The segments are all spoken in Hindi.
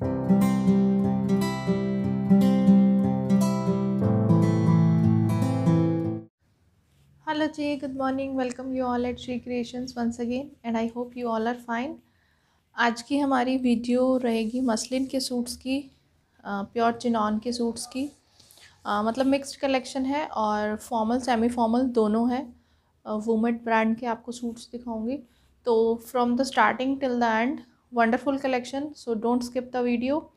Hello Jay, good morning. Welcome you all at Sri Creations once again and I hope you all are fine. आज की हमारी वीडियो रहेगी मसलिन के सूट्स की प्योर चिनॉन के सूट्स की आ, मतलब मिक्स्ड कलेक्शन है और फॉर्मल सेमी फॉर्मल दोनों है वूमेट ब्रांड के आपको सूट्स दिखाऊँगी तो from the starting till the end wonderful collection so don't skip the video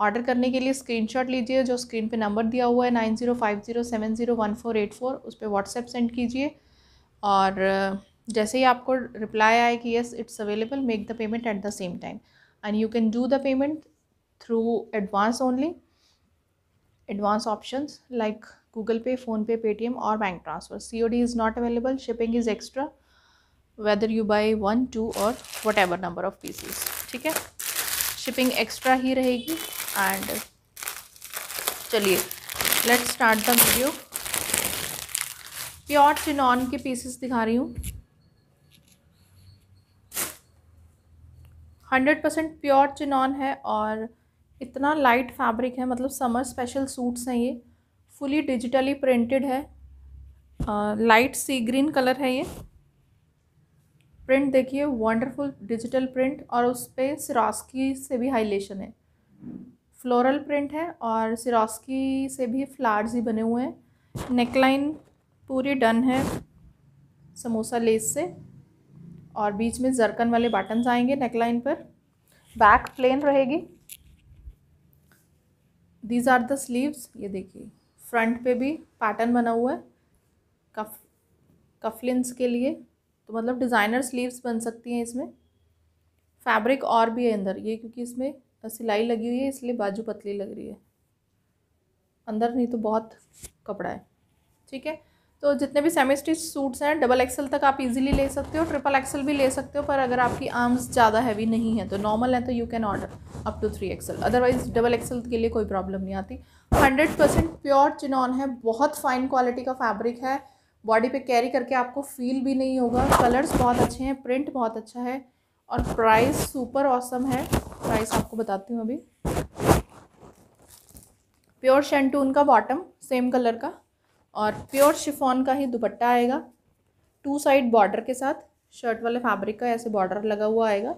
order करने के लिए स्क्रीनशॉट लीजिए, जो स्क्रीन पे नंबर दिया हुआ है nine zero five zero seven zero one four eight four उस पर व्हाट्सएप सेंड कीजिए। और जैसे ही आपको रिप्लाई आए कि yes it's available make the payment at the same time and you can do the payment through advance only advance options like Google Pay PhonePe Paytm और bank transfer C O D is not available shipping is extra whether you buy one two और whatever number of pieces ठीक है? शिपिंग एक्स्ट्रा ही रहेगी एंड चलिए let start the video pure chinon के पीसेस दिखा रही हूँ। हंड्रेड परसेंट प्योर चिनॉन है और इतना लाइट फैब्रिक है मतलब समर स्पेशल सूट्स हैं ये। फुली डिजिटली प्रिंटेड है। लाइट सी ग्रीन कलर है ये। प्रिंट देखिए वंडरफुल डिजिटल प्रिंट और उस पर सिरास्की से भी हाईलेशन है। फ्लोरल प्रिंट है और सिरास्की से भी फ्लावर्स ही बने हुए हैं। नेकलाइन पूरी डन है समोसा लेस से और बीच में जरकन वाले बटन्स आएँगे नेकलाइन पर। बैक प्लेन रहेगी। दीज आर द स्लीव्स ये देखिए। फ्रंट पे भी पैटर्न बना हुआ है। कफ कफलिन्स के लिए। तो मतलब डिज़ाइनर स्लीव्स बन सकती हैं इसमें। फैब्रिक और भी है अंदर, ये क्योंकि इसमें सिलाई लगी हुई है, इसलिए बाजू पतली लग रही है। अंदर नहीं तो बहुत कपड़ा है, ठीक है? तो जितने भी सेमी स्टिच सूट्स हैं, डबल एक्सल तक आप इजीली ले सकते हो, ट्रिपल एक्सल भी ले सकते हो, पर अगर आपकी आर्म्स ज़्यादा हैवी नहीं है तो नॉर्मल है तो you can order up to three XL. Otherwise double XL के लिए कोई प्रॉब्लम नहीं आती। हंड्रेड परसेंट प्योर चिनॉन है, बहुत फाइन क्वालिटी का फैब्रिक है बॉडी पे कैरी करके आपको फील भी नहीं होगा। कलर्स बहुत अच्छे हैं प्रिंट बहुत अच्छा है और प्राइस सुपर ऑसम है। प्राइस आपको बताती हूँ अभी। प्योर शेंटून का बॉटम सेम कलर का और प्योर शिफॉन का ही दुपट्टा आएगा। टू साइड बॉर्डर के साथ शर्ट वाले फैब्रिक का ऐसे बॉर्डर लगा हुआ आएगा।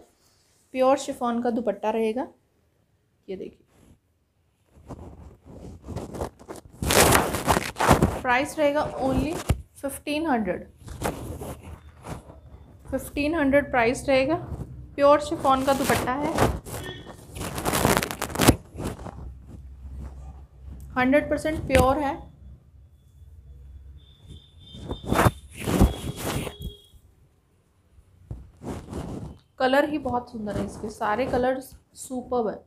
प्योर शिफॉन का दुपट्टा रहेगा। ये देखिए। प्राइस रहेगा only fifteen hundred. Fifteen hundred price रहेगा। प्योर शिफॉन का दुपट्टा है। हंड्रेड परसेंट प्योर है। कलर ही बहुत सुंदर है इसके। सारे कलर्स सुपर है।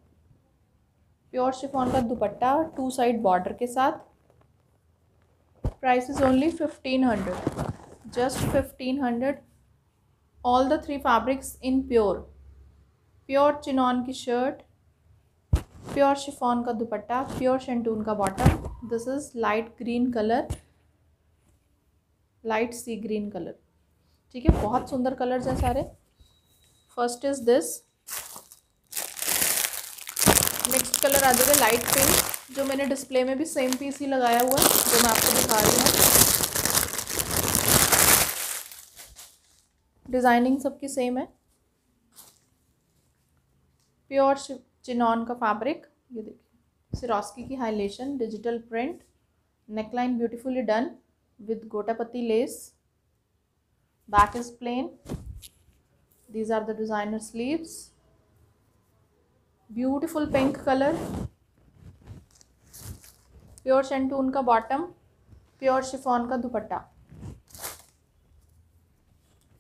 प्योर शिफॉन का दुपट्टा टू साइड बॉर्डर के साथ। Price only fifteen hundred just fifteen hundred all the three fabrics in pure pure chinon की शर्ट प्योर शिफॉन का दुपट्टा प्योर शेंटून का bottom this is light green colour light sea green colour ठीक है, बहुत सुंदर कलर्स हैं सारे। First is this next colour आ जाएगा लाइट पिंक जो मैंने डिस्प्ले में भी सेम पीस ही लगाया हुआ है, जो मैं आपको दिखा रही हूँ। डिज़ाइनिंग सबकी सेम है। प्योर चिनॉन का फैब्रिक ये देखिए। सिरोस्की की हाईलेशन digital print neckline beautifully done with gota patti lace back is plain these are the designer sleeves, beautiful pink color pure shantoon का बॉटम, प्योर शिफॉन का दुपट्टा।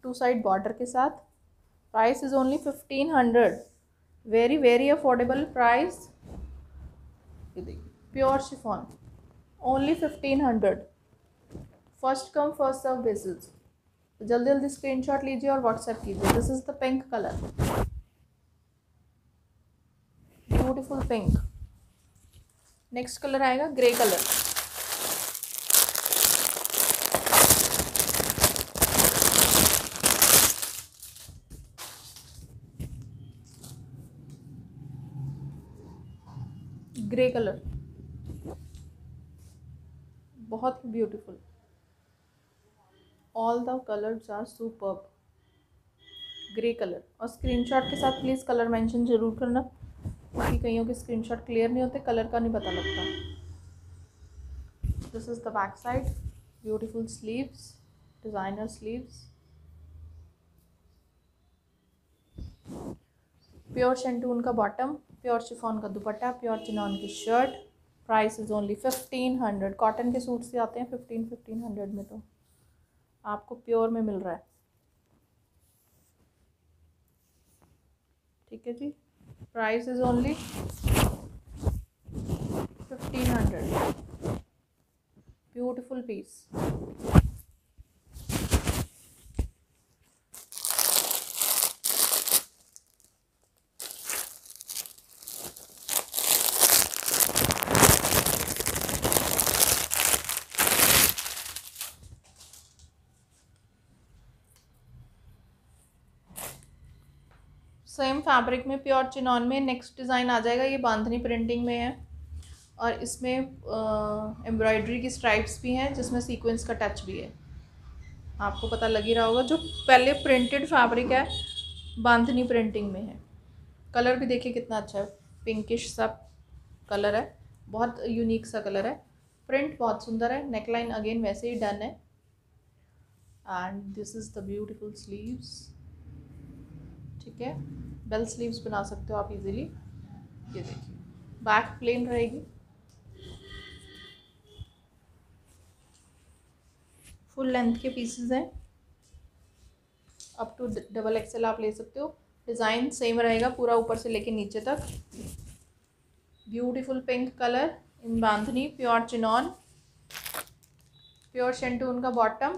टू साइड बॉर्डर के साथ। Price is only fifteen hundred. Very very affordable price. ये देखिए, pure chiffon. Only fifteen hundred. First come, first serve basis तो जल्दी जल्दी स्क्रीनशॉट लीजिए और व्हाट्सएप कीजिए। This is the pink colour beautiful pink next colour आएगा ग्रे कलर ग्रे कलर बहुत beautiful all the colours are super grey colour और स्क्रीनशॉट के साथ प्लीज़ कलर मेंशन ज़रूर करना. क्योंकि कईयों के स्क्रीनशॉट क्लियर नहीं होते कलर का नहीं पता लगता। This is the back side beautiful sleeves designer sleeves pure shantoon का बॉटम प्योर शिफॉन का दुपट्टा प्योर चिनॉन की shirt price is only fifteen hundred cotton के सूट से आते हैं फिफ्टीन फिफ्टीन हंड्रेड में तो। आपको प्योर में मिल रहा है। ठीक है जी? Price is only fifteen hundred beautiful same fabric में, प्योर चिनॉन में, नेक्स्ट डिज़ाइन आ जाएगा, ये बांधनी प्रिंटिंग में है। और इसमें एम्ब्रॉयडरी की स्ट्राइप्स भी हैं, जिसमें सीक्वेंस का टच भी है। आपको पता लग ही रहा होगा, जो पहले प्रिंटेड फैब्रिक है, बांधनी प्रिंटिंग में है। कलर भी देखिए कितना अच्छा है। पिंकिश सा कलर है, बहुत यूनिक सा कलर है। प्रिंट बहुत सुंदर है नेकलाइन अगेन वैसे ही डन है। And this is the beautiful sleeves ठीक है? बेल स्लीव्स बना सकते हो आप इजीली ये देखिए। बैक प्लेन रहेगी। फुल लेंथ के पीसेस हैं। अप टू डबल एक्सएल आप ले सकते हो। डिज़ाइन सेम रहेगा पूरा ऊपर से लेके नीचे तक। Beautiful pink colour in bandhani pure chinon pure shantoon का bottom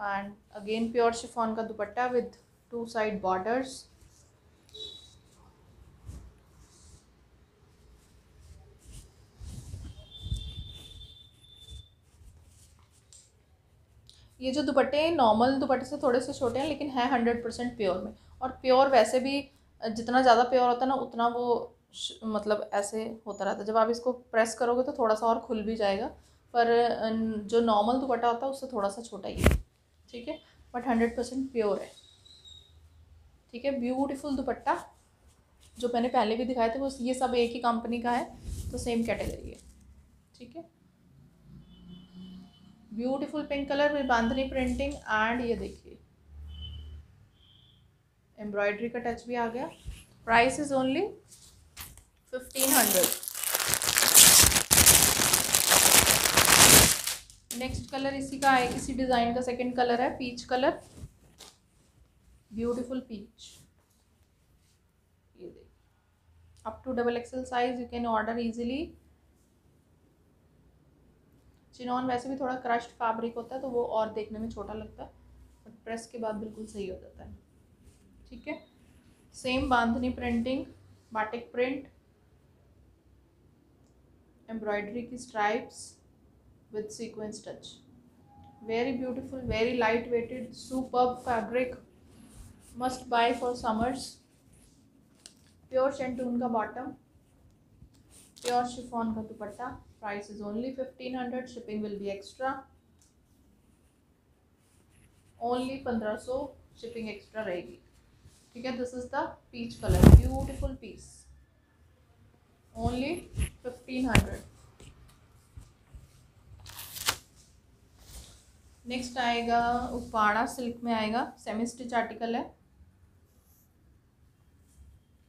and again pure chiffon का dupatta with two side borders. ये जो दुपट्टे हैं नॉर्मल दुपट्टे से थोड़े से छोटे हैं, लेकिन है हंड्रेड परसेंट प्योर में। और प्योर वैसे भी, जितना ज़्यादा प्योर होता है ना, उतना वो मतलब ऐसे होता रहता है। जब आप इसको प्रेस करोगे तो थोड़ा सा और खुल भी जाएगा, पर जो नॉर्मल दुपट्टा होता है, उससे थोड़ा सा छोटा ही है। ठीक है? बट हंड्रेड परसेंट प्योर है। ठीक है? ब्यूटीफुल दुपट्टा, जो मैंने पहले भी दिखाए थे वो ये सब एक ही कंपनी का है तो सेम कैटेगरी है। ठीक है? Beautiful pink colour with bandhani printing and ये देखिए। एम्ब्रॉयडरी का टच भी आ गया। Price is only fifteen hundred next colour इसी का है इसी डिज़ाइन का सेकंड कलर है पीच कलर ब्यूटीफुल पीच ये देख। Up to double XL size you can order easily chinon वैसे भी थोड़ा क्रश्ड फैब्रिक होता है तो वो और देखने में छोटा लगता है बट प्रेस के बाद बिल्कुल सही हो जाता है। ठीक है? Same bandhani printing batik print embroidery की stripes with sequence touch very beautiful very light weighted super fabric must buy for summers pure shantoon का बॉटम प्योर शिफॉन का dupatta price is only fifteen hundred shipping will be extra only पंद्रह सौ शिपिंग एक्स्ट्रा रहेगी. ठीक है? This is the peach colour beautiful piece only fifteen hundred next आएगा उपाड़ा सिल्क में आएगा. सेमी स्टिच आर्टिकल है.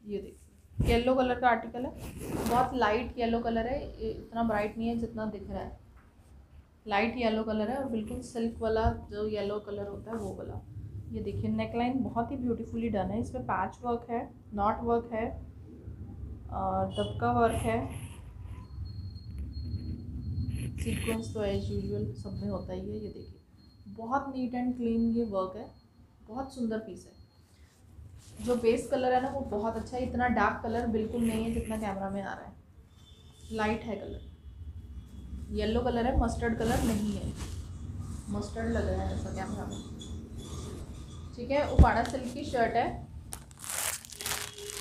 ये देखिए येलो कलर का आर्टिकल है। बहुत लाइट येलो कलर है। ये इतना ब्राइट नहीं है जितना दिख रहा है। लाइट येलो कलर है और बिल्कुल सिल्क वाला जो येलो कलर होता है वो वाला। ये देखिए नेकलाइन बहुत ही ब्यूटीफुली डन है। इसमें पैच वर्क है नॉट वर्क है, और दबका वर्क है। सीक्वेंस तो एज यूजुअल सब में होता ही है, ये देखिए। बहुत नीट एंड क्लीन ये वर्क है। बहुत सुंदर पीस है। जो बेस कलर है ना, वो बहुत अच्छा है। इतना डार्क कलर बिल्कुल नहीं है जितना कैमरा में आ रहा है। लाइट है कलर येलो कलर है मस्टर्ड कलर नहीं है। मस्टर्ड लग रहा है ऐसा कैमरा में। ठीक है, उपाड़ा सिल्क की शर्ट है।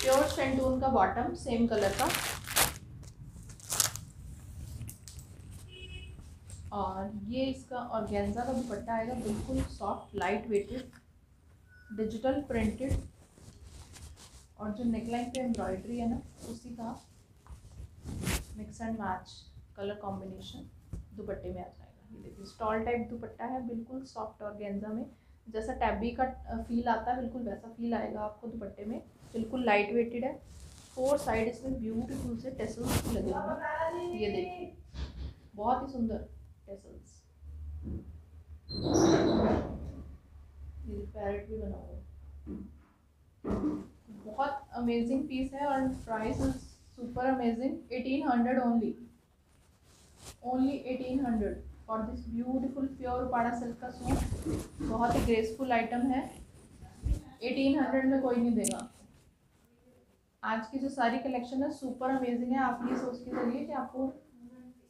प्योर सेंटून का बॉटम सेम कलर का। और ये इसका ऑर्गेन्जा का दुपट्टा आएगा, बिल्कुल soft light weighted digital printed और जो नेकलाइन पे एम्ब्रॉयडरी है ना, उसी का mix and match colour combination दुपट्टे में आ जाएगा। ये देखिए स्टॉल टाइप दुपट्टा है, बिल्कुल सॉफ्ट और गेंजा में। जैसा टैबी का फील आता है, बिल्कुल वैसा फील आएगा आपको दुपट्टे में। बिल्कुल लाइट वेटेड है। फोर साइड इसमें ब्यूटीफुल से टेसल्स लगे हुए हैं। ये देखिए, बहुत ही सुंदर टेसल्स ये पैरेट भी बना हुआ बहुत अमेजिंग पीस है और price is super amazing eighteen hundred only only eighteen hundred और this beautiful pure Uppada silk का सूट बहुत ही ग्रेसफुल आइटम है. एटीन हंड्रेड में कोई नहीं देगा. आज की जो सारी कलेक्शन है सुपर अमेजिंग है. आप ये सोच के चलिए कि आपको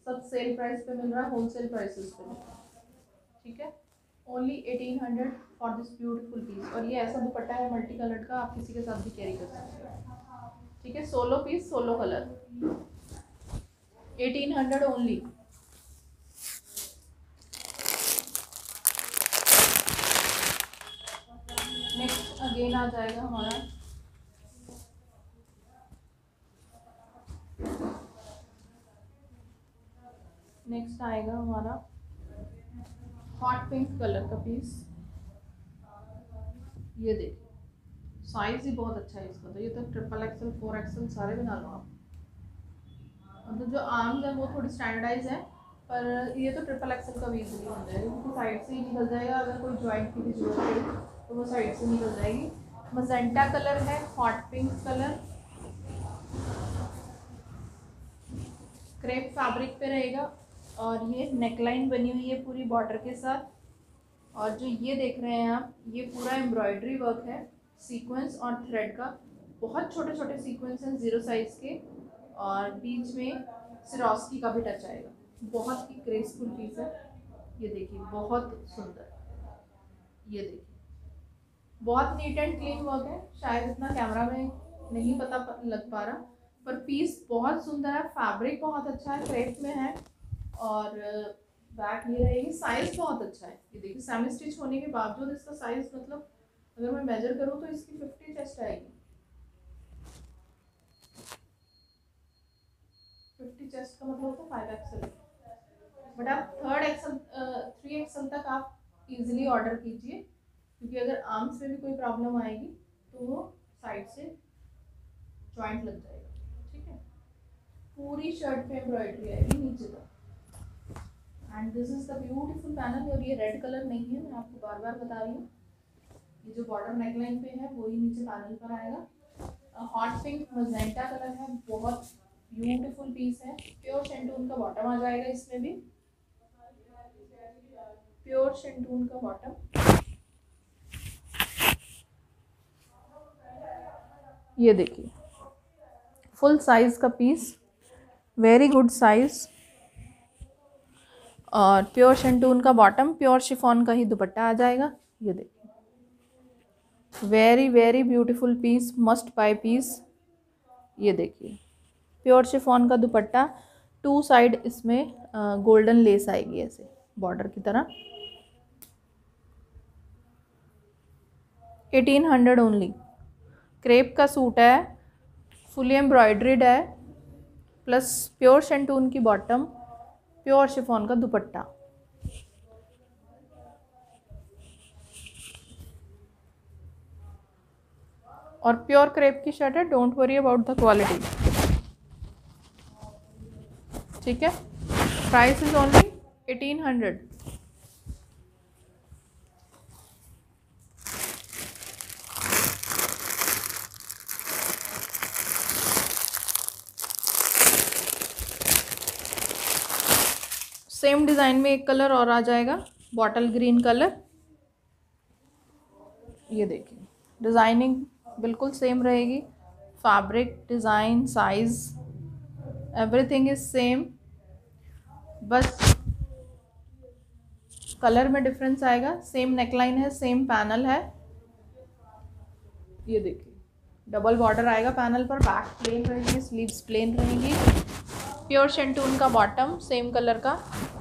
सब सेल प्राइस पे मिल रहा है होल सेल प्राइसेस पे। ठीक है? Only eighteen hundred for this beautiful piece और ये ऐसा दुपट्टा है मल्टी कलर का, आप किसी के साथ भी कैरी कर सकते हो। ठीक है? Solo piece solo colour eighteen hundred only next again आ जाएगा हमारा। नेक्स्ट आएगा हमारा। हॉट पिंक कलर का पीस ये देखिए। साइज़ ही बहुत अच्छा है इसका। तो ये तो ट्रिपल एक्सल फोर एक्सल सारे बना लो आप। मतलब जो आर्म्स है वो थोड़ी स्टैंडर्डाइज है, पर ये तो ट्रिपल एक्सल का भी इजीली बन जाएगा, क्योंकि साइड से ही निकल जाएगा। अगर कोई ज्वाइंट की भी ज़रूरत है तो वो साइड से निकल जाएगी। मजेंटा कलर है hot pink colour crepe fabric पे रहेगा। और ये नेकलाइन बनी हुई है पूरी बॉर्डर के साथ। और जो ये देख रहे हैं आप, ये पूरा एम्ब्रॉयडरी वर्क है सीक्वेंस और थ्रेड का। बहुत छोटे छोटे सीक्वेंस हैं ज़ीरो साइज़ के, और बीच में सिरोस्की का भी टच आएगा। बहुत ही ग्रेसफुल पीस है। ये देखिए, बहुत सुंदर। ये देखिए। बहुत नीट एंड क्लीन वर्क है। शायद इतना कैमरा में नहीं पता लग पा रहा, पर पीस बहुत सुंदर है। फैब्रिक बहुत अच्छा है क्रेप में है। और बैक ये रहेगी साइज़ बहुत अच्छा है। ये देखिए सेमी स्टिच होने के बावजूद इसका साइज़ मतलब अगर मैं मेजर करूँ तो इसकी फिफ्टी चेस्ट आएगी। फिफ्टी चेस्ट का मतलब होता है फाइव एक्सल बट आप थर्ड एक्सल थ्री एक्सल तक आप इजीली ऑर्डर कीजिए, क्योंकि अगर आर्म्स में भी कोई प्रॉब्लम आएगी तो वो साइड से जॉइंट लग जाएगा। ठीक है? पूरी शर्ट पे एम्ब्रॉयडरी आएगी नीचे तक। And this is the beautiful panel और ये रेड कलर नहीं है, मैं आपको बार बार बता रही हूँ। ये जो बॉर्डर नेकलाइन पे है वही नीचे पैनल पर आएगा। हॉट पिंक मजेंटा कलर है, बहुत ब्यूटीफुल पीस है। प्योर शेंटून का बॉटम आ जाएगा इसमें भी। प्योर शेंटून का बॉटम ये देखिए फुल साइज़ का पीस वेरी गुड साइज़ और प्योर शेंटून का बॉटम, प्योर शिफॉन का ही दुपट्टा आ जाएगा। ये देखिए। Very very beautiful piece must buy piece ये देखिए। प्योर शिफॉन का दुपट्टा टू साइड इसमें गोल्डन लेस आएगी ऐसे बॉर्डर की तरह। एटीन हंड्रेड ओनली क्रेप का सूट है फुली एम्ब्रॉयड्रीड है प्लस प्योर शेंटून की बॉटम प्योर शिफॉन का दुपट्टा। और प्योर क्रेप की शर्ट है don't worry about the quality ठीक है? Price is only eighteen hundred same design में एक कलर और आ जाएगा, बॉटल ग्रीन कलर। ये देखिए, डिज़ाइनिंग बिल्कुल सेम रहेगी, fabric, design, size everything is same बस कलर में डिफरेंस आएगा सेम नेकलाइन है सेम पैनल है। ये देखिए डबल बॉर्डर आएगा पैनल पर बैक प्लेन रहेगी स्लीव्स प्लेन रहेंगी। प्योर शेंटून का बॉटम सेम कलर का।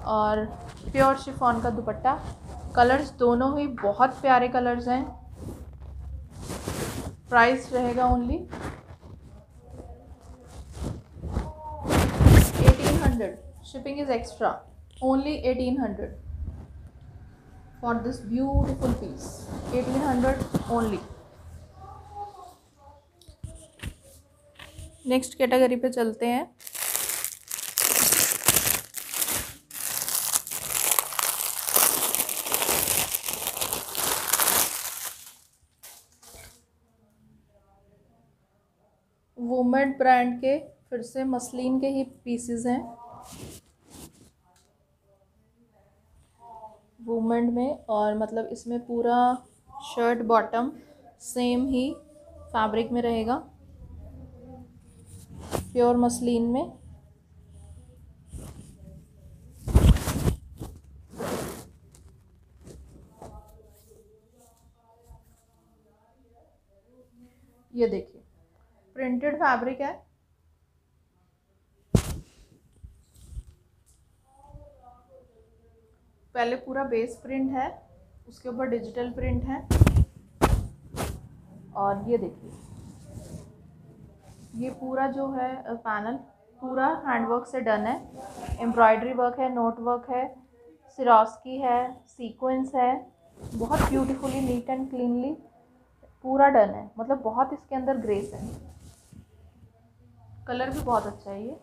और प्योर शिफॉन का दुपट्टा। कलर्स दोनों ही बहुत प्यारे कलर्स हैं। प्राइस रहेगा only eighteen hundred shipping is extra only eighteen hundred for this beautiful piece eighteen hundred only next category पे चलते हैं। वुमेड ब्रांड के फिर से मसलिन के ही पीसेस हैं। वुमेंड में और मतलब इसमें पूरा शर्ट बॉटम सेम ही फैब्रिक में रहेगा। प्योर मसलिन में। ये देखिए। प्रिंटेड फैब्रिक है। पहले पूरा बेस प्रिंट है, उसके ऊपर डिजिटल प्रिंट है। और ये देखिए, ये पूरा जो है पैनल पूरा हैंडवर्क से डन है। एम्ब्रॉयडरी वर्क है नोट वर्क है सिरोस्की है सीक्वेंस है। बहुत ब्यूटीफुली नीट एंड क्लीनली पूरा डन है। मतलब बहुत इसके अंदर ग्रेस है। कलर भी बहुत अच्छा है ये।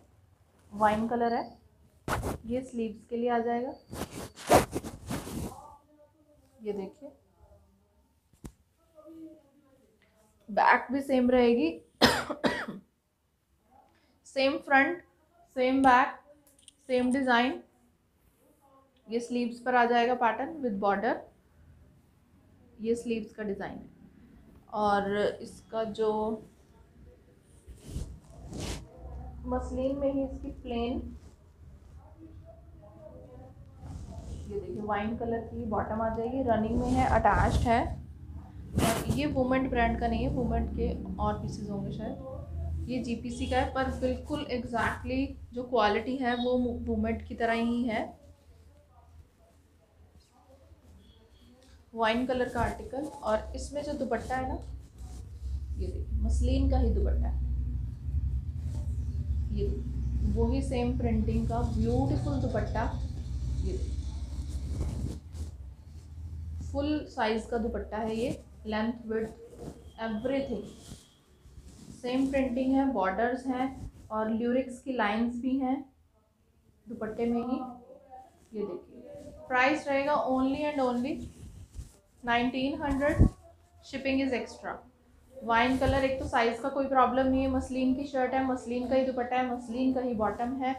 वाइन कलर है। ये स्लीव्स के लिए आ जाएगा। ये देखिए। बैक भी सेम रहेगी। Same front, same back, same design. ये स्लीव्स पर आ जाएगा पैटर्न विद बॉर्डर। ये स्लीव्स का डिज़ाइन है। और इसका जो मसलिन में ही इसकी प्लेन ये देखिए वाइन कलर की बॉटम आ जाएगी। रनिंग में है अटैच्ड है। और ये वुमेंट ब्रांड का नहीं है वुमेंट के और पीसेज होंगे शायद। ये जीपीसी का है, पर बिल्कुल एग्जैक्टली exactly जो क्वालिटी है, वो वूमेट की तरह ही है। वाइन कलर का आर्टिकल और इसमें जो दुपट्टा है ना, ये देखिए, मसलिन का ही दुपट्टा है। ये वही सेम प्रिंटिंग का ब्यूटीफुल दुपट्टा, ये फुल साइज़ का दुपट्टा है ये length with everything same printing है बॉर्डर्स हैं और ल्यूरिक्स की लाइंस भी हैं दुपट्टे में ही। ये देखिए। प्राइस रहेगा only and only nineteen hundred shipping is extra wine colour, एक तो साइज़ का कोई प्रॉब्लम नहीं है। मसलिन की शर्ट है, मसलिन का ही दुपट्टा है, मसलिन का ही बॉटम है।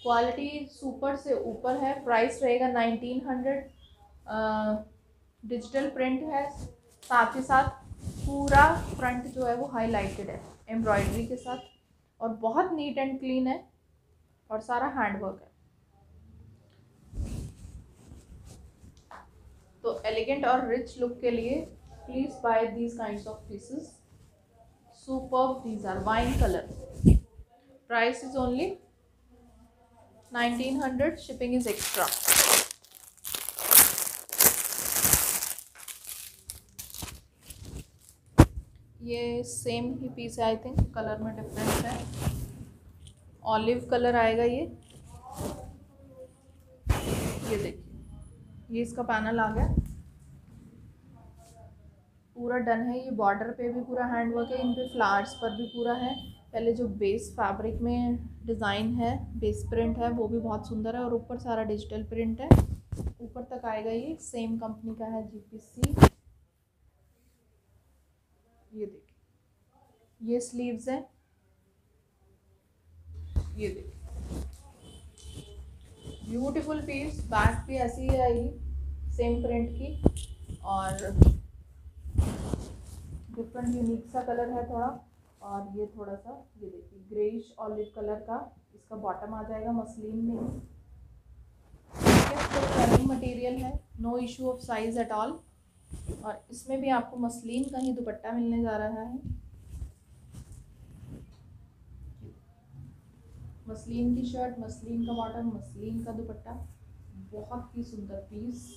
क्वालिटी सुपर से ऊपर है। प्राइस रहेगा नाइनटीन हंड्रेड डिजिटल प्रिंट है। साथ ही साथ पूरा फ्रंट जो है वो हाईलाइटेड है एम्ब्रॉयडरी के साथ। और बहुत नीट एंड क्लीन है और सारा हैंड वर्क है। तो एलिगेंट और रिच लुक के लिए please buy these kind of pieces super these are wine colour price is only 1900 shipping is extra ये सेम ही पीस है आई थिंक कलर में डिफरेंस है. ऑलिव कलर आएगा ये. ये देखिए. ये इसका पैनल आ गया. पूरा डन है, ये बॉर्डर पे भी पूरा हैंड वर्क है, इन पे फ्लावर्स पर भी पूरा है। पहले जो बेस फैब्रिक में डिज़ाइन है बेस प्रिंट है, वो भी बहुत सुंदर है और ऊपर सारा डिजिटल प्रिंट है। ऊपर तक आएगा ये सेम कंपनी का है जीपीसी ये देखिए ये स्लीव्स हैं। ये देखिए ब्यूटीफुल पीस बैक भी ऐसी ही आएगी सेम प्रिंट की। और डिफरेंट यूनिक सा कलर है थोड़ा। और ये थोड़ा सा, ये देखिए ग्रेइश ऑलिव कलर का, इसका बॉटम आ जाएगा मसलिन में। ही मटेरियल है no issue of size at all और इसमें भी आपको मसलिन का ही दुपट्टा मिलने जा रहा है। मसलिन की शर्ट मसलिन का बॉटम मसलिन का दुपट्टा। बहुत ही सुंदर piece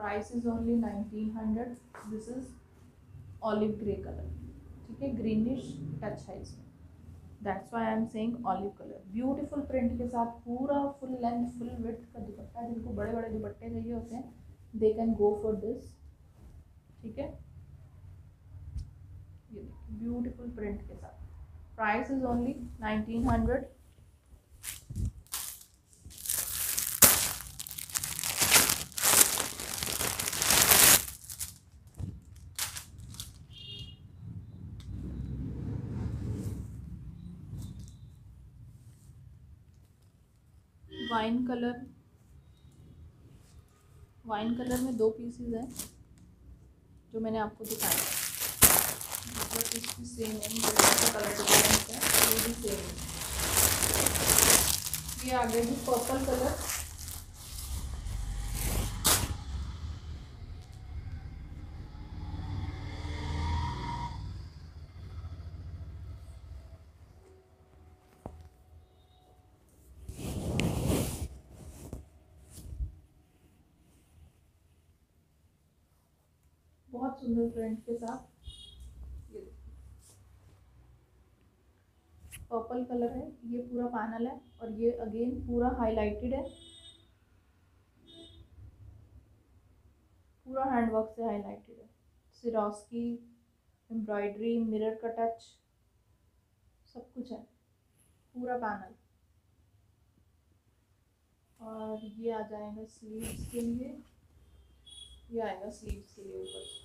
price is only nineteen hundred this is olive grey colour ठीक है? ग्रीनिश टच है इसमें. That's why I am saying olive colour beautiful print के साथ पूरा फुल लेंथ फुल विथ का दुपट्टा, जिनको बड़े बड़े दुपट्टे चाहिए होते हैं they can go for this ठीक है? ये ब्यूटीफुल प्रिंट के साथ. Price is only nineteen hundred wine colour wine colour में दो पीसेज हैं, जो मैंने आपको दिखाया मतलब सेम है ये आगे भी पर्पल कलर बहुत सुंदर प्रिंट के साथ। ये पर्पल कलर है, ये पूरा पैनल है और ये अगेन पूरा हाईलाइटेड है। पूरा हैंडवर्क से हाईलाइटेड है। सिरोस्की एम्ब्रॉयडरी मिरर का टच सब कुछ है। पूरा पैनल और ये आ जाएगा स्लीव्स के लिए। ये आएगा स्लीव्स के लिए ऊपर।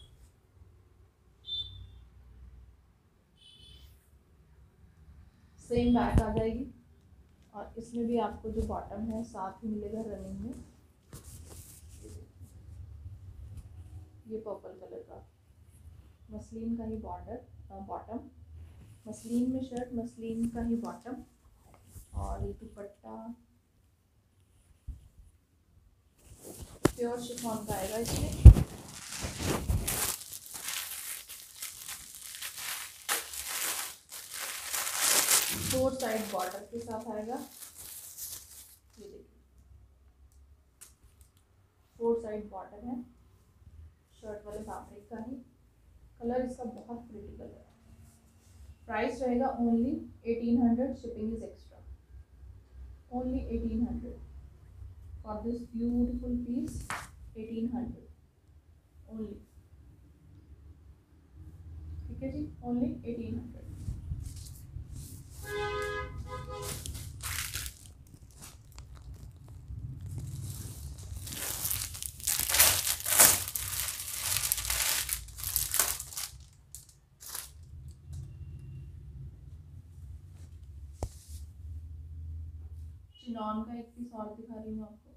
सेम बैक आ जाएगी। और इसमें भी आपको जो बॉटम है, साथ ही मिलेगा रनिंग में। ये पर्पल कलर का। मसलिन का ही बॉर्डर बॉटम मसलिन में शर्ट मसलिन का ही बॉटम और ये दुपट्टा। प्योर शिफॉन का आएगा इसमें। फोर साइड बॉर्डर के साथ आएगा। ये देखिए। फोर साइड बॉर्डर है। शर्ट वाले फैब्रिक का ही। कलर इसका बहुत प्रिटी कलर है। प्राइस रहेगा only eighteen hundred shipping is extra only eighteen hundred for this beautiful piece eighteen hundred only ठीक है जी? ओनली एटीन हंड्रेड चिनॉन का एक पीस और दिखा रही हूँ आपको।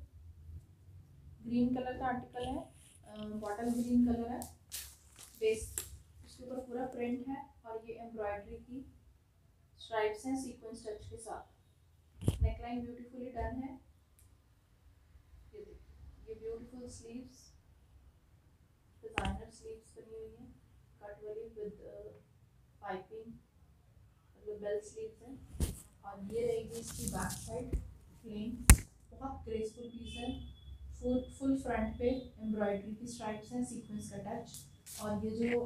ग्रीन कलर का आर्टिकल है बॉटल ग्रीन कलर है। बेस इसके ऊपर पूरा प्रिंट है और ये एम्ब्रॉयडरी की स्ट्राइप्स हैं सीक्वेंस टच के साथ। नेकलाइन ब्यूटीफुली डन है। ये ये ब्यूटीफुल स्लीव्स डिज़ाइनर स्लीव्स बनी हुई हैं। कट वाली विद पाइपिंग मतलब बेल स्लीव्स हैं। और ये रहेगी इसकी बैक साइड प्लेन बहुत ग्रेसफुल पीस है। फुल फुल फ्रंट पे एम्ब्रॉयडरी की स्ट्राइप्स हैं सीक्वेंस का टच और ये जो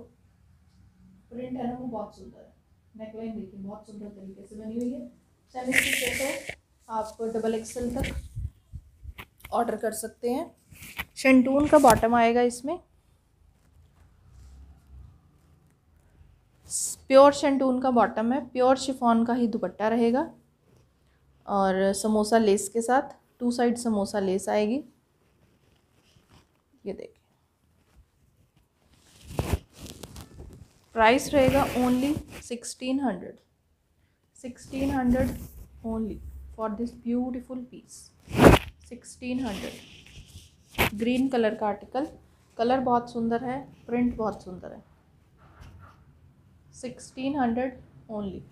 प्रिंट है ना, वो बहुत सुंदर है। नेकलाइन देखिए, बहुत सुंदर तरीके से बनी हुई है। सेमी स्टिच है तो आप डबल एक्सल तक ऑर्डर कर सकते हैं। शेंटून का बॉटम आएगा इसमें। प्योर शेंटून का बॉटम है। प्योर शिफॉन का ही दुपट्टा रहेगा। और समोसा लेस के साथ टू साइड समोसा लेस आएगी। ये देखिए प्राइस रहेगा only sixteen hundred sixteen hundred only for this beautiful piece sixteen hundred green colour का आर्टिकल कलर बहुत सुंदर है प्रिंट बहुत सुंदर है। Sixteen hundred only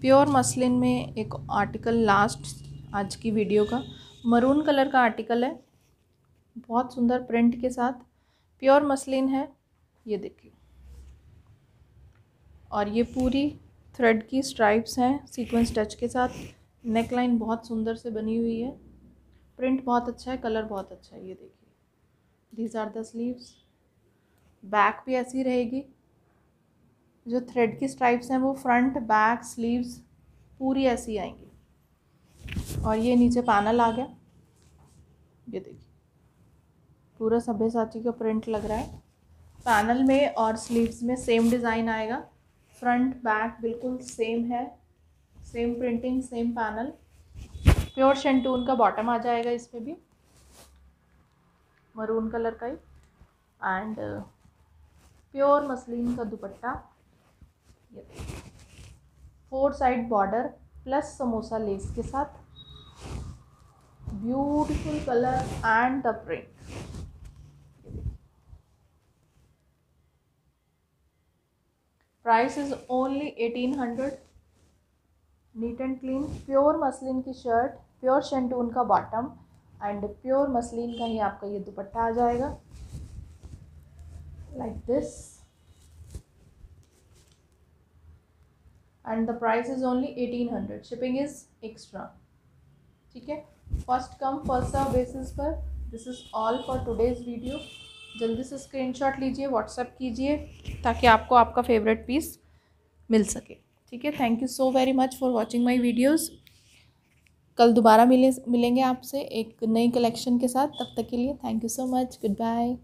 pure muslin में एक आर्टिकल लास्ट आज की वीडियो का। मरून कलर का आर्टिकल है। बहुत सुंदर प्रिंट के साथ प्योर मसलिन है। ये देखिए। और ये पूरी थ्रेड की स्ट्राइप्स हैं सीक्वेंस टच के साथ। नेक लाइन बहुत सुंदर से बनी हुई है। प्रिंट बहुत अच्छा है कलर बहुत अच्छा है। ये देखिए। These are the sleeves back भी ऐसी रहेगी। जो थ्रेड की स्ट्राइप्स हैं, वो फ्रंट बैक स्लीव्स पूरी ऐसी आएँगी। और ये नीचे पैनल आ गया। ये देखिए। पूरा सभ्य साची का प्रिंट लग रहा है। पैनल में और स्लीव्स में सेम डिज़ाइन आएगा। फ्रंट बैक बिल्कुल सेम है। Same printing same panel pure शेंटून का बॉटम आ जाएगा इस पर भी। मरून कलर का ही। एंड प्योर मसलिन का dupatta. Four side border plus samosa lace के साथ. Beautiful colour and the print price is only eighteen hundred neat and clean pure muslin की शर्ट प्योर शेंटून का बॉटम एंड प्योर मसलिन का ही आपका ये दुपट्टा आ जाएगा. Like like this and the price is only eighteen hundred shipping is extra ठीक है? First come first serve basis पर. This is all for today's video जल्दी से स्क्रीनशॉट लीजिए व्हाट्सएप कीजिए, ताकि आपको आपका फेवरेट पीस मिल सके। ठीक है? Thank you so very much for watching my videos कल दोबारा मिले, मिलेंगे आपसे एक नई कलेक्शन के साथ। तब तक के लिए thank you so much goodbye